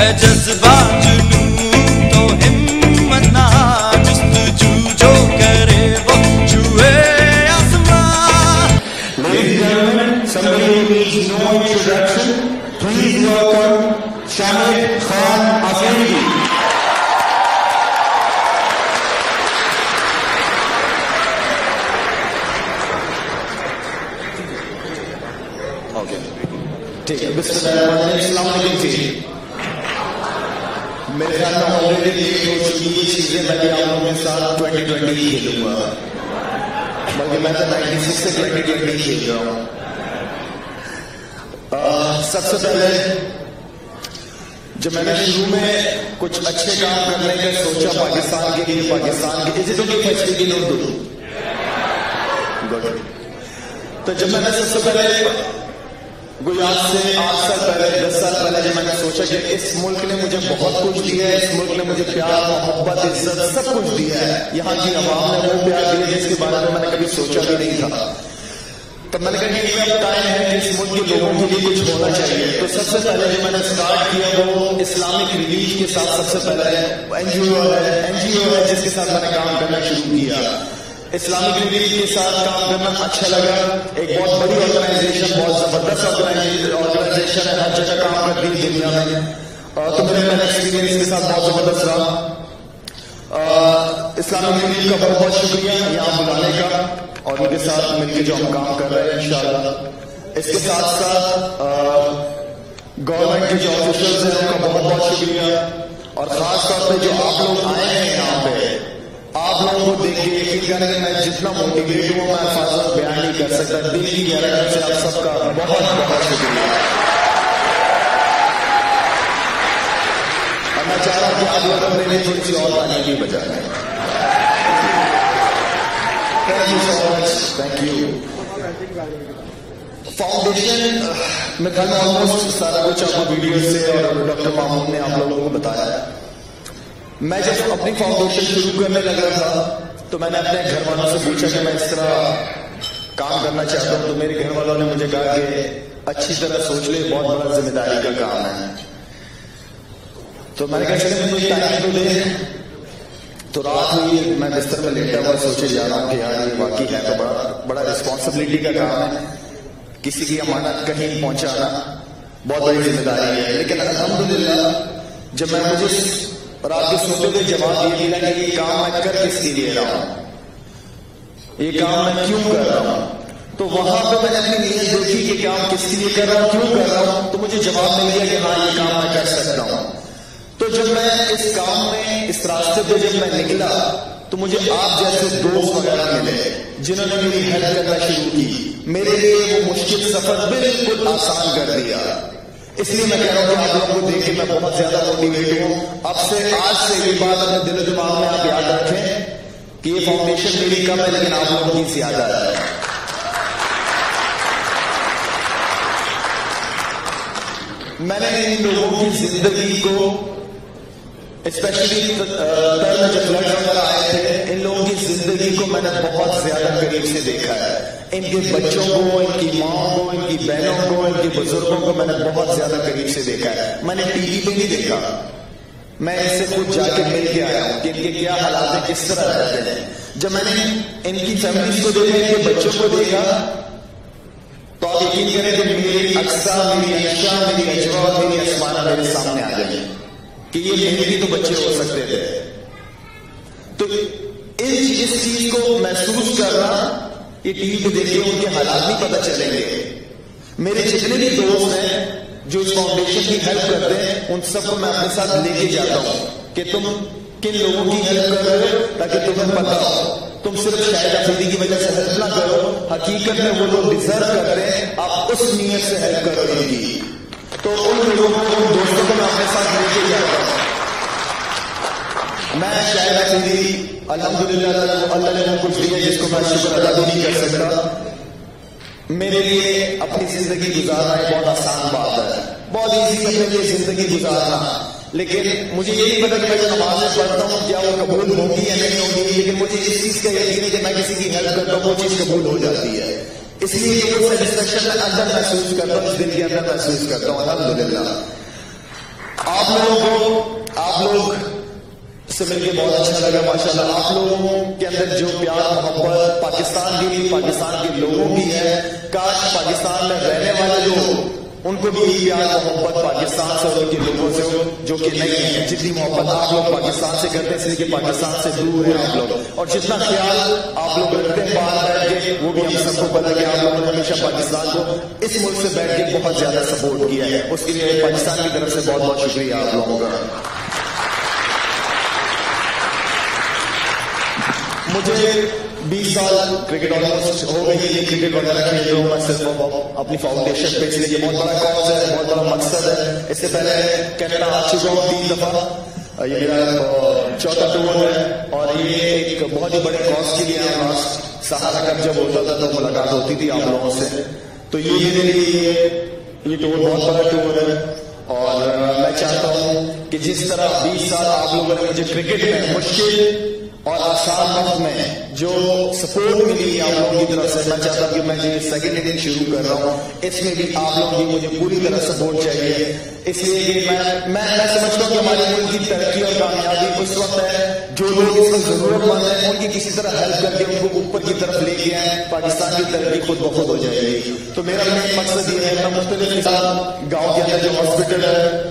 Legends of یہ میں بھی آپ لوگوں کے ساتھ ٹوینٹی ٹوینٹی ہی کھیلوں گا۔ بلکہ میں تو نائنٹی سکس سے ٹوینٹی ٹوینٹی کھیل رہا ہوں۔ سب سے پہلے جب میں نے شروع میں کچھ اچھے کام کرنے کا سوچا پاکستان کے لیے، پاکستان کے از اٹ اوکے فیسٹی کی نوٹ دو گڈ۔ تو جب میں نے سب سے پہلے کوئی آج سے آٹھ سال پہلے، دس سال پہلے جب میں نے سوچا کہ اس ملک نے مجھے بہت کچھ دیا ہے، اس ملک نے مجھے پیار، محبت، عزت سب کچھ دیا ہے۔ یہاں کی عوام نے وہ پیار دیا جس کے بارے میں میں نے کبھی سوچا بھی نہیں تھا۔ تو میں نے کہا کہ یہ اب ٹائم ہے کہ اس ملک کے لوگوں کے لیے کچھ ہونا چاہیے۔ تو سب سے پہلے جو میں نے اسٹارٹ کیا، وہ اسلامک ریلیف کے ساتھ سب سے پہلے این جی او ہے این جی او ہے جس کے ساتھ میں نے کام کرنا شروع کیا۔ اسلامک ریلیف کے ساتھ کام کرنا اچھا لگا۔ ایک بہت بڑی آرگنائزیشن بہت زبردست آرگنائزیشن ہے، ہر جگہ کام کرتی ہے دنیا میں۔ تو میرا میرا ایکسپیرینس کے ساتھ بہت زبردست رہا۔ اسلامک ریلیف کا بہت بہت شکریہ یہاں بلانے کا۔ اور ان کے ساتھ مل کے جو ہم کام کر رہے ہیں، انشاءاللہ۔ اس کے ساتھ ساتھ گورنمنٹ کے جو آفیشلز ہیں، ان کا بہت بہت شکریہ۔ اور خاص طور پہ جو آپ لوگ آئے ہیں یہاں پہ آپ لوگوں کو دیکھ کے یقین کریں کہ میں جتنا موٹیویٹ ہوں میں بیان نہیں کر سکتا دل کی گہرائی سے آپ سب کا بہت بہت شکریہ اور میں چاہ رہا ہوں کہ آپ لوگ اپنے لیے تھوڑی سی اور پانی کی بجائے thank you so much thank you foundation میں کل آلموسٹ سارا کچھ آپ کو ویڈیو سے اور ڈاکٹر محمود نے آپ لوگوں کو بتایا میں جب اپنی فاؤنڈیشن شروع کرنے لگا تھا، تو میں نے اپنے گھر والوں سے پوچھا کہ میں اس طرح کام کرنا چاہتا ہوں، تو میرے گھر والوں نے مجھے کہا کہ اچھی طرح سوچ لے، بہت بڑا ذمہ داری کا کام ہے۔ تو میں نے کہا، چلے، مجھے ٹائم تو دے۔ تو رات ہوئی، میں بستر میں لیٹا ہوا، سوچے جا رہا ہوں کہ یار یہ واقعی ہے تو بڑا بڑا رسپانسبلٹی کا کام ہے۔ کسی کی امانت کہیں پہنچانا، بہت بڑی ذمہ داری ہے۔ لیکن الحمدللہ، جب میں مجھے رات کے سوتے ہوئے جواب یہ ملا کہ یہ کام میں کر کس کے لیے رہا ہوں؟ یہ کام میں کیوں کر رہا ہوں؟ تو وہاں پہ میں نے اپنی نیت دیکھی کہ کام کس کے لیے کر رہا ہوں، کیوں کر رہا ہوں؟ تو مجھے جواب مل گیا کہ ہاں یہ کام میں کر سکتا ہوں۔ تو جب میں اس کام میں، اس راستے پہ جب میں نکلا، تو مجھے آپ جیسے دوست وغیرہ ملے جنہوں نے میری ہیلپ کرنا شروع کی۔ میرے لیے وہ مشکل سفر بالکل آسان کر دیا۔ اس لیے میں کہہ رہا ہوں کہ آپ لوگوں کو دیکھ کے میں بہت زیادہ موٹیویٹ ہوں۔ اب سے آج سے یہ بات اپنے دل و دماغ میں آپ یاد رکھیں کہ یہ فاؤنڈیشن میری کم ہے لیکن آپ لوگوں کی زیادہ ہے۔ میں نے ان لوگوں کی زندگی کو اسپیشلی میں فلڈ وغیرہ آئے تھے، ان لوگوں کی زندگی کو میں نے بہت زیادہ قریب سے دیکھا ہے۔ ان کے بچوں کو، ان کی ماں کو، ان کی بہنوں کو، ان کے بزرگوں کو میں نے بہت زیادہ قریب سے دیکھا ہے۔ میں نے ٹی وی پہ نہیں دیکھا۔ میں ان سے خود جا کے مل کے آیا ہوں کہ ان کے کیا حالات ہیں، کس طرح رہتے ہیں۔ جب میں نے ان کی فیملیز کو دیکھا، ان کے بچوں کو دیکھا، تو آپ یقین کریں کہ میری اقسا میری اشا میری اجوا، میری اسمانہ میرے سامنے آ جائیں کہ یہ میرے بھی تو بچے ہو سکتے تھے۔ تو اس چیز کو محسوس کرنا یہ ٹی وی پہ دیکھ ان کے حالات بھی پتہ چلیں گے۔ میرے جتنے بھی دوست ہیں جو اس فاؤنڈیشن کی ہیلپ کرتے ہیں، ان سب کو میں اپنے ساتھ لے کے جاتا ہوں کہ تم کن لوگوں کی ہیلپ کر رہے ہو تاکہ تمہیں پتا ہو۔ تم صرف شاید افریدی کی وجہ سے ہیلپ نہ کرو، حقیقت میں وہ لوگ ڈیزرو کرتے ہیں، آپ اس نیت سے ہیلپ کرو ان کی تو ان لوگوں کو، ان دوستوں کو میں اپنے ساتھ لے کے جاتا ہوں۔ میں شاید افریدی الحمدللہ اللہ نے کچھ دیا جس کو میں شکر ادا بھی نہیں کر سکتا۔ میرے لیے اپنی زندگی گزارنا ایک بہت آسان بات ہے۔ بہت ایزی اپنے لیے زندگی گزارنا۔ لیکن مجھے یہ نہیں پتا کہ میں جو نمازیں پڑھتا ہوں، کیا وہ قبول ہوگی یا نہیں ہوگی لیکن مجھے اس چیز کا یقین ہے کہ میں کسی کی ہیلپ کرتا ہوں، وہ چیز قبول ہو جاتی ہے۔ اس لیے یہ سیٹسفیکشن میں اندر محسوس کرتا ہوں، اس دن کے اندر محسوس کرتا ہوں۔ الحمد للہ آپ لوگوں کو، آپ لوگ سے مل کے بہت اچھا لگا، ماشاءاللہ۔ آپ لوگوں کے اندر جو پیار، محبت پاکستان کی پاکستان کے لوگوں کی ہے، کاش پاکستان میں رہنے والے لوگ ان کو بھی پیار، محبت پاکستان سے اور ان کے لوگوں سے جو کہ نہیں ہے جتنی محبت آپ لوگ پاکستان سے کرتے ہیں، اس لیے کہ پاکستان سے دور ہیں آپ لوگ۔ اور جتنا خیال آپ لوگ رکھتے ہیں، باہر بیٹھ کے، وہ بھی ہم سب کو پتا کہ آپ لوگوں نے ہمیشہ پاکستان کو اس ملک سے بیٹھ کے بہت زیادہ سپورٹ کیا ہے۔ اس کے لیے پاکستان کی طرف سے بہت بہت شکریہ آپ لوگوں کا۔ مجھے بیس سال کرکٹ آلموسٹ ہو گئی ہے کرکٹ وغیرہ کھیل رہا ہوں میں صرف اپنی فاؤنڈیشن پہ اس لیے یہ بہت بڑا کاز ہے، بہت بڑا مقصد ہے۔ اس سے پہلے کینیڈا آ چکا ہوں تین دفعہ۔ یہ میرا چوتھا ٹور ہے۔ اور یہ ایک بہت ہی بڑے کاز کے لیے لاسٹ سہارا کپ جب ہوتا تھا تو ملاقات ہوتی تھی آپ لوگوں سے۔ تو یہ میرے لیے یہ ٹور بہت بڑا ٹور ہے۔ اور میں چاہتا ہوں کہ جس طرح بیس سال آپ لوگوں نے مجھے کرکٹ میں مشکل اور آسان وقت میں جو سپورٹ ملی ہے آپ لوگوں کی طرف سے، میں چاہتا ہوں کہ میں جو سیکنڈ اننگ شروع کر رہا ہوں، اس میں بھی آپ لوگوں کی مجھے پوری طرح سپورٹ چاہیے۔ اس لیے کہ میں میں میں سمجھتا ہوں کہ ہمارے ملک کی ترقی اور کامیابی اس وقت ہے۔ جو لوگ اس وقت ضرورت مند ہیں، ان کی کسی طرح ہیلپ کر کے ان کو اوپر کی طرف لے کے آئیں، پاکستان کی ترقی خود بخود ہو جائے گی۔ تو میرا مین مقصد یہ ہے، میں مختلف گاؤں کے اندر جو ہاسپٹل ہے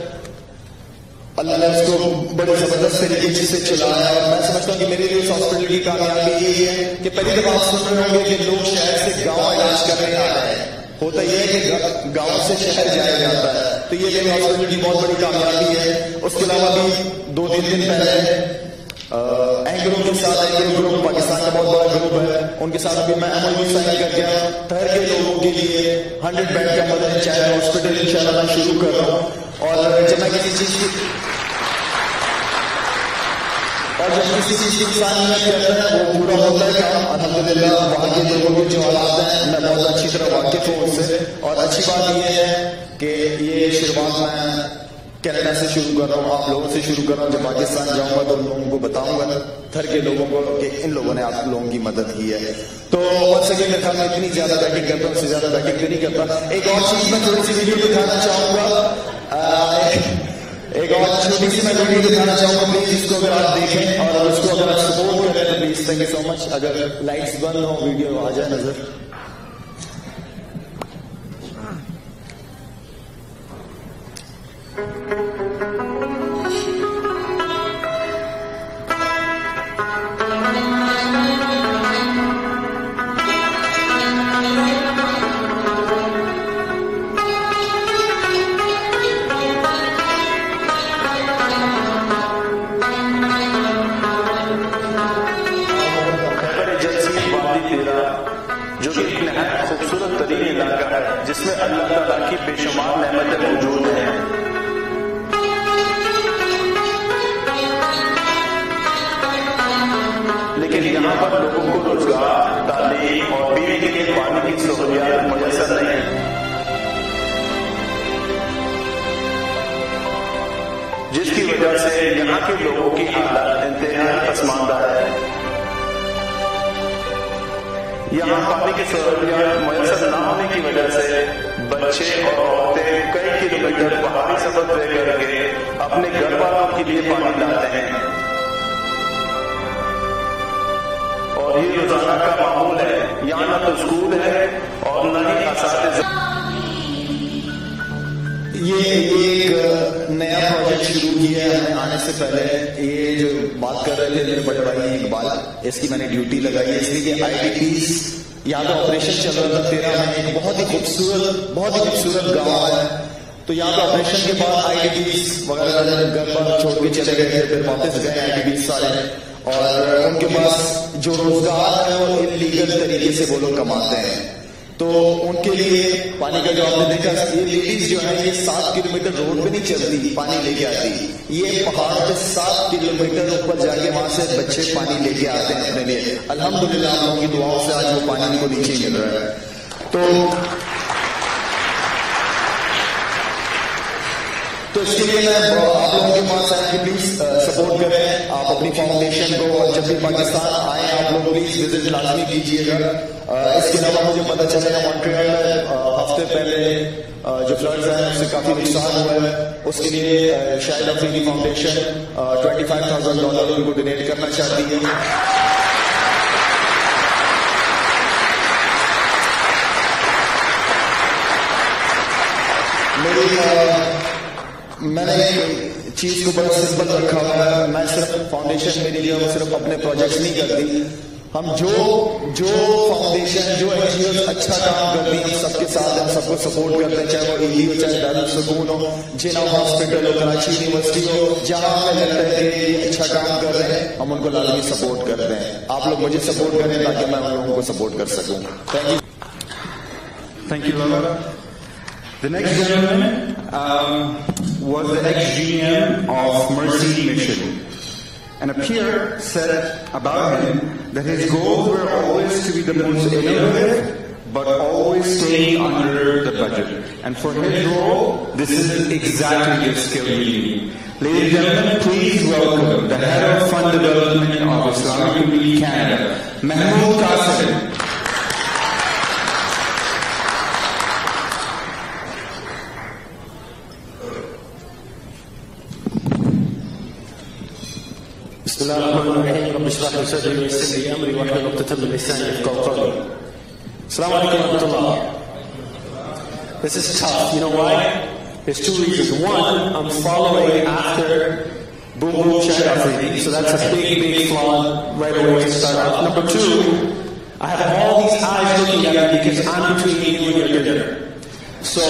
اللہ نے اس کو بڑے زبردست طریقے سے چلایا اور میں سمجھتا ہوں کہ میرے لیے اس ہاسپٹل کی کامیابی یہی ہے کہ پہلی دفعہ آپ سن رہے ہوں گے کہ لوگ شہر سے گاؤں علاج کرنے آ رہے ہیں۔ ہوتا یہ ہے کہ گاؤں سے شہر جایا جاتا ہے۔ تو یہ میرے ہاسپٹل کی بہت بڑی کامیابی ہے۔ اس کے علاوہ بھی دو تین دن پہلے اینکروں کے ساتھ اینکروں گروپ پاکستان کا بہت بڑا گروپ ہے۔ ان کے ساتھ بھی میں ایم او سائن کر گیا ٹھہر کے لوگوں کے لیے ہنڈریڈ بیڈ کا مدد چاہے ہاسپٹل ان شاء اللہ میں شروع کر رہا ہوں۔ اور جب میں کسی چیز کی اور جب کسی چیز کی انسانیت کرتا ہے وہ پورا ہوتا ہے کام الحمد للہ وہاں کے لوگوں کے جو حالات ہیں میں بہت اچھی طرح واقف ہوں ان سے۔ اور اچھی بات یہ ہے کہ یہ شروعات میں کینیڈا سے شروع کر رہا ہوں، آپ لوگوں سے شروع کر رہا ہوں۔ جب پاکستان جاؤں گا تو ان لوگوں کو بتاؤں گا تھر کے لوگوں کو کہ ان لوگوں نے آپ لوگوں کی مدد کی ہے۔ تو بس سکے میرے خیال میں اتنی زیادہ بیٹنگ کرتا ہوں، اس سے زیادہ بیٹنگ نہیں کرتا۔ ایک اور چیز میں تھوڑی سی ویڈیو دکھانا چاہوں گا۔ ایک اور چھوٹی سی میں ویڈیو دکھانا چاہوں گا پلیز اس کو اگر آپ دیکھیں اور اس کو اگر آپ سپورٹ کریں تو please thank you so much اگر لائٹس بند ہو ویڈیو آ جائے نظر۔ جس میں اللہ تعالیٰ کی بے شمار نعمتیں موجود ہیں۔ لیکن یہاں پر لوگوں کو روزگار، تعلیم اور پینے کے لیے پانی کی سہولیات میسر نہیں ہیں۔ جس کی وجہ سے یہاں کے لوگوں کی حالت انتہائی پسماندہ ہے یہاں پانی کی سہولیات میسر نہ ہونے کی وجہ سے بچے اور عورتیں کئی کلو میٹر پہاڑی سفر طے کر کے اپنے گھر والوں کے لیے پانی لاتے ہیں۔ اور یہ روزانہ کا معمول ہے۔ یہاں نہ تو اسکول ہے اور نہ ہی اساتذہ۔ یہ ایک نیا پروجیکٹ شروع کیا ہے۔ آنے سے پہلے یہ جو بات کر رہے تھے میرے بڑے بھائی اقبال، اس کی میں نے ڈیوٹی لگائی۔ ہے اس لیے کہ آئی ڈی پیز یہاں پہ آپریشن چل رہا تھا تیرہ میں، ایک بہت ہی خوبصورت، بہت ہی خوبصورت گاؤں ہے۔ تو یہاں پہ آپریشن کے بعد آئی ڈی پیز وغیرہ گھر پر چھوڑ کے چلے گئے تھے، پھر واپس گئے آئی ڈی پیز سارے۔ اور ان کے پاس جو روزگار ہے، وہ انلیگل طریقے سے وہ لوگ کماتے ہیں۔ تو ان کے لیے پانی کا جو آپ نے دیکھا یہ لیڈیز جو ہے یہ سات کلو میٹر روڈ پہ نہیں چلتی، پانی لے کے آتی۔ یہ پہاڑ پہ سات کلو میٹر اوپر جا کے وہاں سے بچے پانی لے کے آتے ہیں اپنے لیے۔ الحمد للہ آپ لوگوں کی دعاؤں سے آج وہ پانی کو نیچے مل رہا ہے۔ تو تو اس کے لیے میں آپ لوگوں کے پاس ہے کہ پلیز سپورٹ کریں۔ آپ اپنی فاؤنڈیشن کو جب بھی پاکستان آئے، آپ لوگ پلیز وزٹ لازمی کیجیے گا۔ اس کے علاوہ مجھے پتا چلے گا مونٹریال میں ہفتے پہلے جو فلڈز ہیں، اس سے کافی نقصان ہوا ہے۔ اس کے لیے شاید Afridi foundation twenty five thousand dollar ان کو ڈونیٹ کرنا چاہتی ہے۔ میری میں نے چیز کو بڑا سمپل رکھا ہوا ہے۔ میں صرف فاؤنڈیشن میری جو صرف اپنے پروجیکٹس نہیں کرتی ہم جو جو فاؤنڈیشن جو این جی او اچھا کام کرتی ہیں ہم سب کے ساتھ ہم سب کو سپورٹ کرتے ہیں چاہے وہ ایلی ہو چاہے دارالسکون ہو جنا ہاسپٹل ہو کراچی یونیورسٹی ہو جہاں ہمیں لگتا ہے کہ یہ اچھا کام کر رہے ہیں ہم ان کو لازمی سپورٹ کرتے ہیں آپ لوگ مجھے سپورٹ کریں تاکہ میں ان لوگوں کو سپورٹ کر سکوں thank you Thank you, Lola. The next gentleman um, was the ex-GM of Mercy Mission. And a peer said about him that his goals were always to be the most innovative, but always staying under the budget. And for his role, this is exactly the skill we need. Ladies and gentlemen, please welcome the head of fund development of Islamic Community Canada, Mahmoud Qasim. اشرح لي صدري ويسر لي امري واحلل عقدة من لساني يفقهوا قولي. السلام عليكم ورحمة الله. This is tough. You know why? There's two reasons. One, I'm following after Boom Boom Shahid Afridi, so that's a big, big flaw right away to start off. Number two, I have all these eyes looking at me because I'm between you and your dinner. So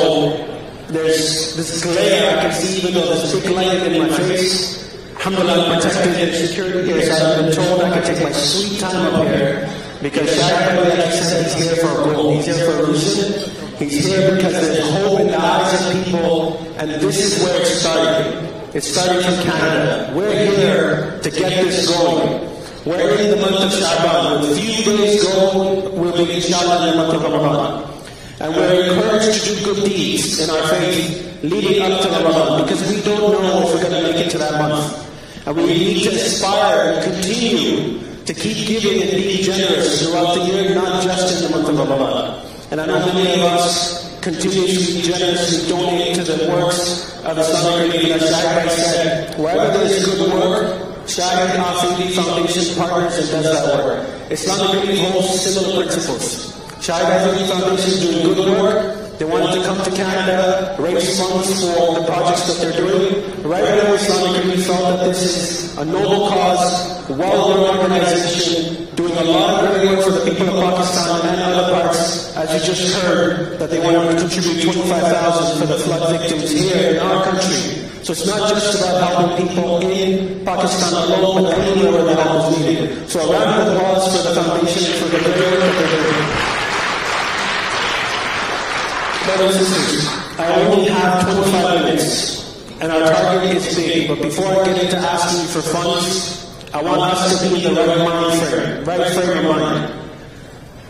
there's this glare I can see even though there's a big light in my face. Alhamdulillah, I'm protected in security here, so I've been told I can take my sweet time up here because Shahid like said, he's here for a goal. He's here for a reason. He's here because there's hope in the eyes of people, and this is where it started. It started from Canada. We're here to get this going. We're in the month of Shaban. A few days going, we'll be inshallah in the month of Ramadan. And we're encouraged to do good deeds in our faith leading up to Ramadan because we don't know if we're going to make it to that month. And we need to aspire and continue to keep giving and being generous throughout the year, not just in the month of Ramadan. And I know many of us continue to be generous and donate to the works of Islamic Relief. As Shahid said, wherever there's good work, Shahid Afridi Foundation partners and does that work. Islamic Relief holds similar principles. Shahid Afridi Foundation is doing good work. They wanted to come to Canada, raise funds for all the projects that they're doing. Right away, Islamic Relief felt that this is a noble cause, well-run organization, doing a lot of great work for the people of Pakistan and other parts. As you just heard, that they wanted to contribute 25,000 for the flood victims here in our country. So it's not just about helping people in Pakistan alone, but anywhere where the help is needed. So a round of applause for the foundation and for the great work that they're doing. Brothers and sisters, I only have 25 minutes, and our target is big. But before I get into asking for funds, I want us to be the right mind frame, right frame of mind.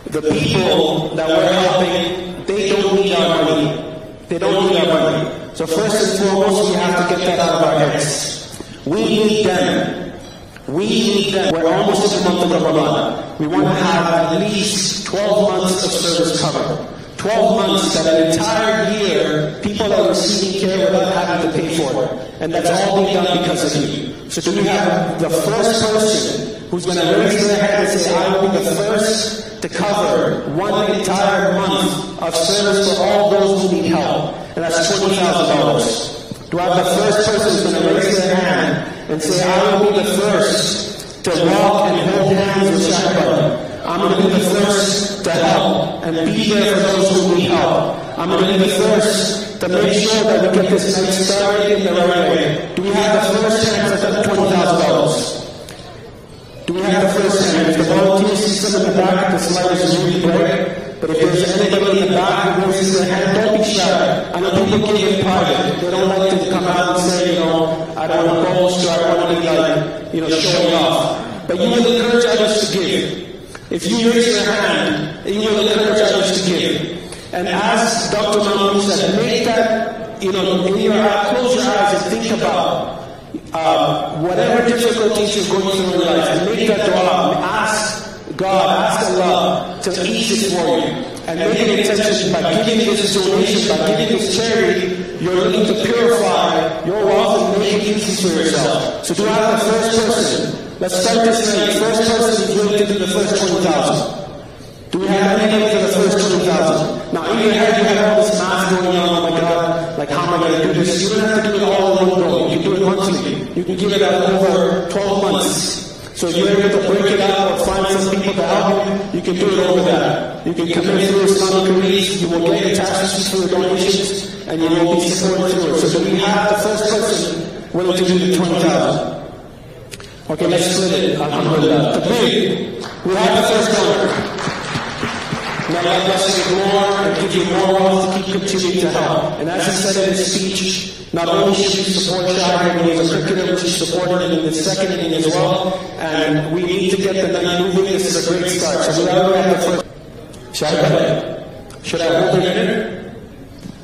The people that we're helping, they don't need our money. They don't need our money. So first and foremost, we have to get that out of our heads. We need them. We need them. We're almost in the month of Ramadan. We want to have at least 12 months of service covered. 12 months that an entire year people are receiving care without having to pay for it. And that's all being done because of you. So do we have the first person who's going to raise their hand and say, I will be the first to cover one entire month of service for all those who need help? And that's $20,000. Do I have the first person who's going to raise their hand and say, I will be the first to walk and hold hands with Shahbaz? I'm going to be the first to help and be there for those who need help. I'm going to be the first to make sure that we get this night started in the right way. Do we have the first chance at $20,000? Do we have the first? If the volunteers see some in the back, the slide is really bright. But if there's anybody in the back who raises their hand, don't be shy. I know people give in private. They don't like to come out and say, you know, I don't want to boast or I want to be like, you know, showing off. But you will encourage others to give. If you raise your hand, you will encourage others to give. And as Dr. Mahmoud said, make that, you know, in your eye, close your eyes and think about uh, whatever difficulties you're going through in life, and make that dua. Ask God, ask Allah to ease it for you. And make an intention by giving this donation, by giving this charity, you're looking to purify your wealth make easy for yourself. So do I have the first person? Let's start this night. First person is willing to do the first 20,000. Do we have anybody for the first 20,000? Now, in your head, you have all this math going on. Oh my God, like how am I going to do this? You don't have to do it all in one go. You can do it monthly. You can give it out over 12 months. So if you're able to break it out or find some people to help you, you can do it over that. You can commit through Islamic communities, you will get your tax receipts for your donations, and you will be supported through it. So do we have the first relatively 20,000. Okay, let's split it. Alhamdulillah. Takbir. We have the first donor. May Allah bless you more and give you more wealth to keep continuing to help. And as he said in his speech, not only should we support Shahar and his curriculum, we should support it in the second inning as well. And we need to get the men moving. This is a great start. So without we have the first. Shahar, should I open it?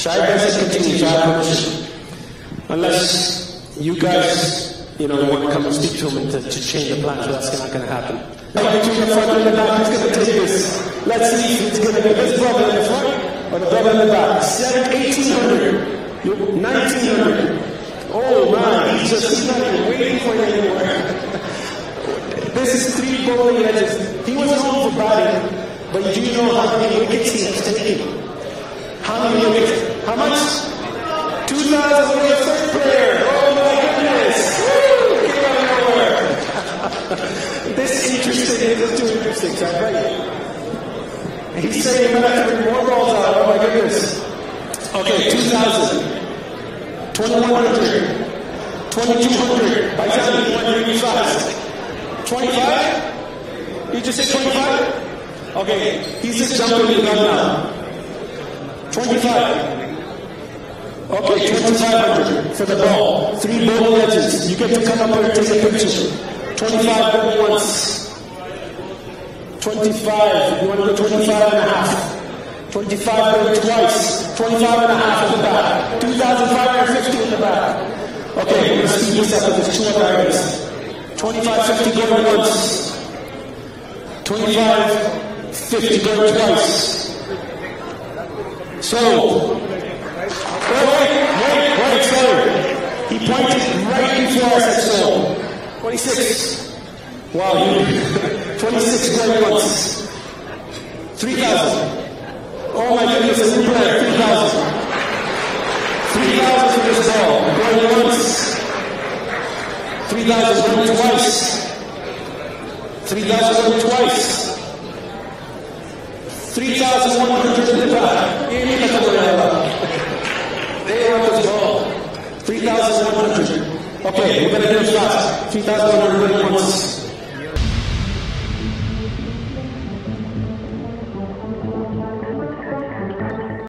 so I basically think it's our. Unless you guys, you know, want to come and speak to them to, to change the plan. so that's not going to happen. Let's see if it's going to be this brother in the front or the brother in the back. 1800, 1900. Oh man, he's just standing waiting for anywhere. this is three bowling edges. He was known for batting, but do you know how many wickets he has taken? How many wickets? How much? 2,000 wickets third player. Oh my goodness. Woo! Of this interesting, this is too interesting, so I'm right. He's saying he might have to bring more balls out. Oh my goodness. Okay, 2,000. 2,100. 2,200. By time you went really fast. 25? You just said 25? Okay, he's just jumping the gun now. 25. Okay, 2500 for the ball. Three ball edges. You get to come up here and take a picture. 25 going once. 25. You want to go 25 and a half. 25 going twice. 25 and a half in the back. 2,550 in the back. Okay, going speed this up with this two other items. 25, 50 going once. 25, 50 going twice. So, wait, wait, wait, sorry. He pointed right before I said 26. Wow, you 26 going once. 3,000. Oh my goodness, a new player, 3,000. 3,000 for this ball. Once. 3,000 going twice. 3,000 going twice. 3,100 in. Ok, we're going to finish fast. 2,100 points.